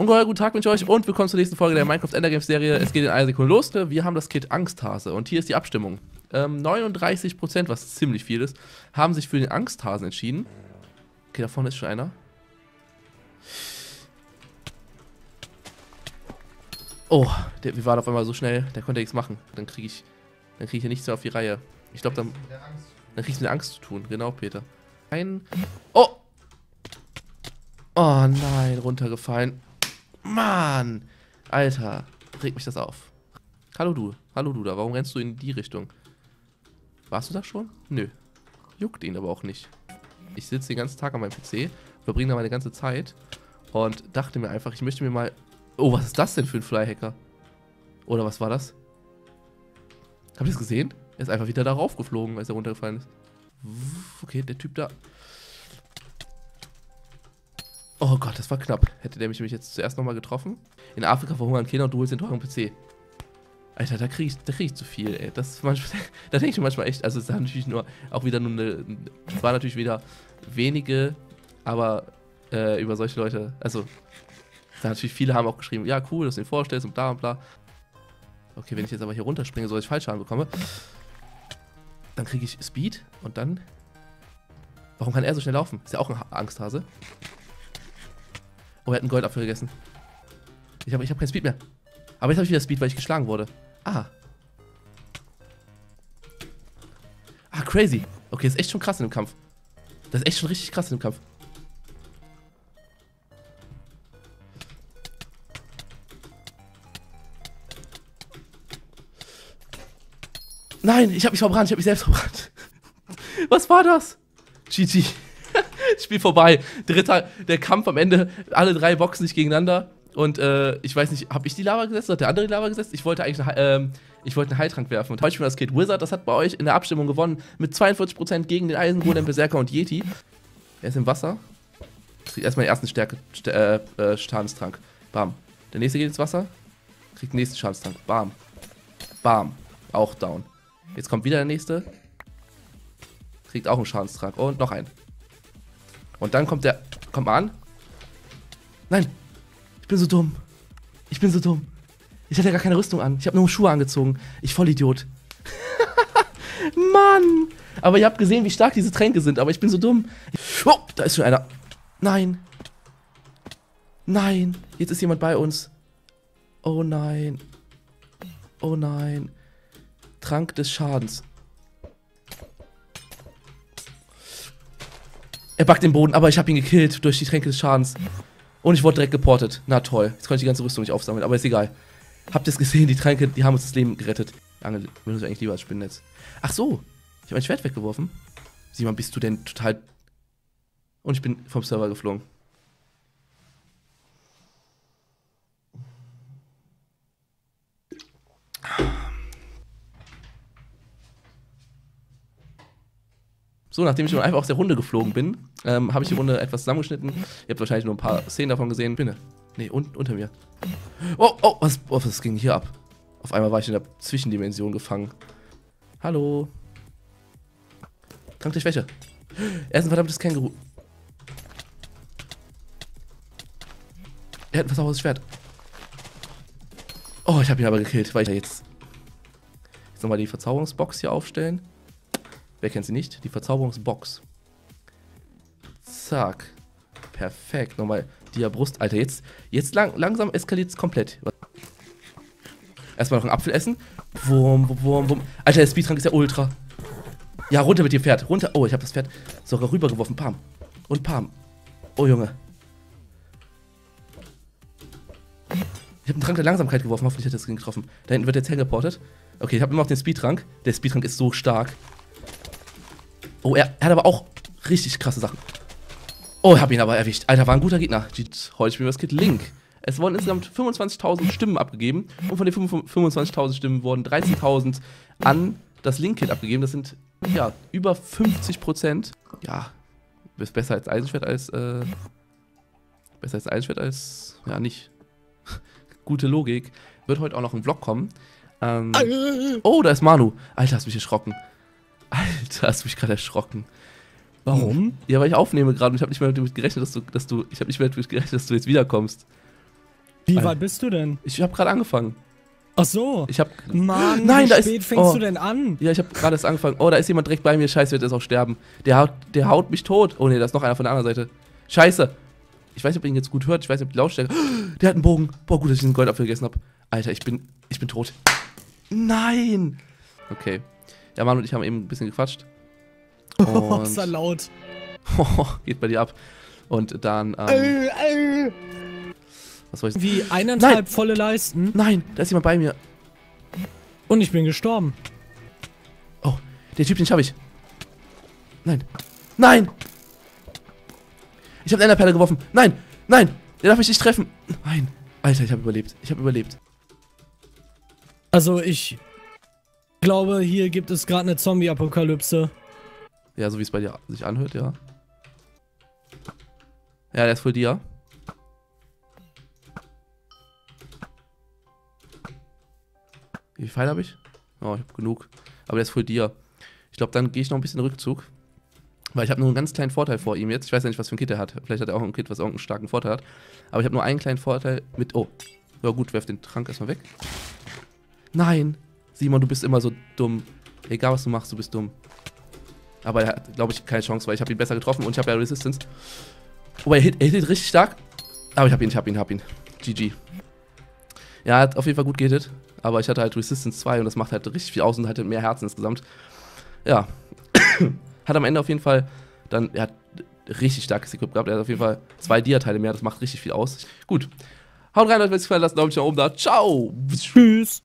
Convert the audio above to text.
Ungeheuer guten Tag ich euch und willkommen zur nächsten Folge der Minecraft Endergames Serie. Es geht in einer Sekunde los. Wir haben das Kit Angsthase und hier ist die Abstimmung. Ähm, 39%, was ziemlich viel ist, haben sich für den Angsthasen entschieden. Okay, da vorne ist schon einer. Oh, der, wir waren auf einmal so schnell, der konnte nichts machen. Dann kriege ich, dann kriege ich hier nichts mehr auf die Reihe. Ich glaube, dann, dann kriege ich mit Angst zu tun. Genau, Peter. Ein, oh! Oh nein, runtergefallen. Mann! Alter, regt mich das auf. Hallo du, hallo du da, warum rennst du in die Richtung? Warst du da schon? Nö. Juckt ihn aber auch nicht. Ich sitze den ganzen Tag an meinem PC, verbringe da meine ganze Zeit und dachte mir einfach, ich möchte mir mal... Oh, was ist das denn für ein Flyhacker? Oder was war das? Habt ihr das gesehen? Er ist einfach wieder darauf geflogen, als er runtergefallen ist. Okay, der Typ da Oh Gott, das war knapp. Hätte der mich nämlich jetzt zuerst nochmal getroffen? In Afrika verhungern Kinder und du holst den teuren PC. Alter, da kriege ich, krieg ich zu viel, ey. Das manchmal, da denke ich manchmal echt, also es ist natürlich nur, auch wieder nur eine, es war natürlich wieder wenige, aber äh, über solche Leute, also, da natürlich viele haben auch geschrieben, ja cool, dass du ihn vorstellst und bla und bla. Okay, wenn ich jetzt aber hier runterspringe, so dass ich Fallschaden bekomme, dann kriege ich Speed und dann, warum kann er so schnell laufen? Ist ja auch ein Angsthase. Oh, er hat einen Goldapfel gegessen. Ich habe ich hab kein Speed mehr. Aber jetzt habe ich wieder Speed, weil ich geschlagen wurde. Ah. Ah, crazy. Okay, ist echt schon krass in dem Kampf. Das ist echt schon richtig krass in dem Kampf. Nein, ich habe mich verbrannt, ich habe mich selbst verbrannt. Was war das? GG. Spiel vorbei. Dritter, der Kampf am Ende, alle drei boxen sich gegeneinander. Und äh, ich weiß nicht, habe ich die Lava gesetzt oder hat der andere die Lava gesetzt? Ich wollte eigentlich ähm, ich wollte einen Heiltrank werfen. Und wir das Kid Wizard. Das hat bei euch in der Abstimmung gewonnen. Mit 42% gegen den Eisengolem, Berserker und Yeti. Er ist im Wasser. Kriegt erstmal den ersten Stärke, St äh, äh, Schadenstrank. Bam. Der nächste geht ins Wasser. Kriegt den nächsten Schadenstrank. Bam. Bam. Auch down. Jetzt kommt wieder der nächste. Kriegt auch einen Schadenstrank. Und noch einen. Und dann kommt der. Kommt mal an. Nein. Ich bin so dumm. Ich bin so dumm. Ich hatte gar keine Rüstung an. Ich habe nur Schuhe angezogen. Ich Vollidiot. Mann. Aber ihr habt gesehen, wie stark diese Tränke sind. Aber ich bin so dumm. Oh, da ist schon einer. Nein. Nein. Jetzt ist jemand bei uns. Oh nein. Oh nein. Trank des Schadens. Er backt den Boden, aber ich habe ihn gekillt durch die Tränke des Schadens. Und ich wurde direkt geportet. Na toll. Jetzt konnte ich die ganze Rüstung nicht aufsammeln, aber ist egal. Habt ihr es gesehen? Die Tränke, die haben uns das Leben gerettet. Angel, benutze eigentlich lieber als Spinnennetz. Ach so. Ich habe mein Schwert weggeworfen. Simon, bist du denn total... Und ich bin vom Server geflogen. So, nachdem ich einfach aus der Runde geflogen bin, ähm, habe ich die Runde etwas zusammengeschnitten. Ihr habt wahrscheinlich nur ein paar Szenen davon gesehen. Binne. Nee, un unter mir. Oh, oh, was, oh, was ging hier ab? Auf einmal war ich in der Zwischendimension gefangen. Hallo. Trank der Schwäche. Er ist ein verdammtes Känguru. Er hat ein versauertes Schwert. Oh, ich habe ihn aber gekillt, weil ich jetzt... Jetzt nochmal die Verzauberungsbox hier aufstellen. Wer kennt sie nicht? Die Verzauberungsbox. Zack. Perfekt. Nochmal Dia-Brust. Alter, jetzt, jetzt lang, langsam eskaliert es komplett. Erstmal noch einen Apfel essen. Wurm, wurm, wurm. Alter, der Speedtrank ist ja ultra. Ja, runter mit dem Pferd. Runter. Oh, ich habe das Pferd sogar rübergeworfen. Pam. Und Pam. Oh, Junge. Ich habe einen Trank der Langsamkeit geworfen. Hoffentlich hat er das getroffen. Da hinten wird jetzt hergeportet. Okay, ich habe immer noch den Speedtrank. Der Speedtrank ist so stark. Er, er, hat aber auch richtig krasse Sachen. Oh, ich hab ihn aber erwischt. Alter, war ein guter Gegner. Heute spielen wir das Kid Link. Es wurden insgesamt 25.000 Stimmen abgegeben. Und von den 25.000 Stimmen wurden 13.000 an das Link-Kit abgegeben. Das sind, ja, über 50 Prozent. Ja, ist besser als Eisenschwert als, äh, besser als Eisenschwert als, ja, nicht. Gute Logik. Wird heute auch noch ein Vlog kommen. Ähm, oh, da ist Manu. Alter, hast mich erschrocken. Alter, hast du mich gerade erschrocken. Warum? Hm. Ja, weil ich aufnehme gerade und ich habe nicht mehr damit gerechnet, dass du, dass du, ich habe nicht mehr damit gerechnet, dass du jetzt wiederkommst. Wie Alter. weit bist du denn? Ich habe gerade angefangen. Ach so. Ich habe Mann, Nein, wie da ist- spät fängst oh. du denn an? Ja, ich habe gerade erst angefangen. Oh, da ist jemand direkt bei mir. Scheiße, wird jetzt auch sterben. Der haut, der haut mich tot. Oh ne, da ist noch einer von der anderen Seite. Scheiße. Ich weiß nicht, ob ihr ihn jetzt gut hört. Ich weiß nicht, ob die Lautstärke. Der hat einen Bogen. Boah, gut, dass ich den Goldapfel gegessen habe. Alter, ich bin, ich bin tot. Nein. Okay. Ja, Mann und ich haben eben ein bisschen gequatscht. Oh, ist er Und laut. geht bei dir ab. Und dann, ähm, Äh, äh. was soll ich Wie eineinhalb volle Leisten Nein, da ist jemand bei mir. und ich bin gestorben. Oh, den Typ, den schaffe ich. Nein. Nein! Ich habe eine Enderperle geworfen. Nein! Nein! Der darf mich nicht treffen. Nein. Alter, ich habe überlebt. Ich habe überlebt. Also ich glaube, hier gibt es gerade eine Zombie-Apokalypse. Ja, so wie es bei dir sich anhört, ja. Ja, der ist voll dir. Wie viel Pfeile habe ich? Oh, ich habe genug. Aber der ist voll dir. Ich glaube, dann gehe ich noch ein bisschen Rückzug. Weil ich habe nur einen ganz kleinen Vorteil vor ihm jetzt. Ich weiß ja nicht, was für ein Kit er hat. Vielleicht hat er auch ein Kit, was auch einen starken Vorteil hat. Aber ich habe nur einen kleinen Vorteil mit. Oh. Ja, gut, werf den Trank erstmal weg. Nein. Simon, du bist immer so dumm. Egal, was du machst, du bist dumm. Aber er hat, glaube ich, keine Chance, weil ich habe ihn besser getroffen und ich habe ja Resistance. Oh, er hit, er hit richtig stark. Aber ich habe ihn, ich habe ihn, hab ihn. GG. Ja, hat auf jeden Fall gut gehittet. Aber ich hatte halt Resistance 2 und das macht halt richtig viel aus und hatte mehr Herzen insgesamt. Ja. hat am Ende auf jeden Fall dann, er hat richtig starkes Equip gehabt. Er hat auf jeden Fall zwei Dia-Teile mehr. Das macht richtig viel aus. Gut. Haut rein, Leute, wenn es gefallen hat, lasst einen Daumen nach oben da. Ciao. Tschüss.